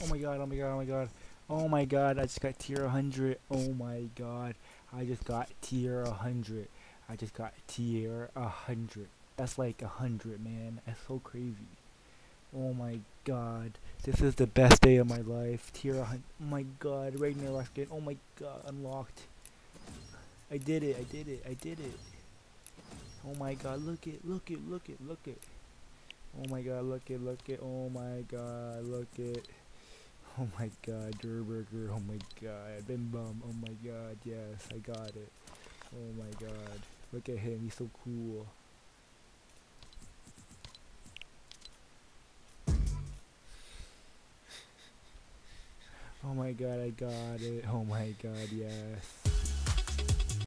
Oh my god, oh my god, oh my god. Oh my god, I just got tier 100. Oh my god. I just got tier 100. I just got tier 100. That's like 100, man. That's so crazy. Oh my god. This is the best day of my life. Tier 100. Oh my god. Ragnarok skin. Oh my god. Unlocked. I did it. I did it. I did it. Oh my god. Look it. Look it. Look it. Look it. Oh my god. Look it. Look it. Oh my god. Look it. Oh my god. Durburger. Oh my god. Bim bum. Oh my god. Yes. I got it. Oh my god. Look at him. He's so cool. Oh my god, I got it. Oh my god, yes.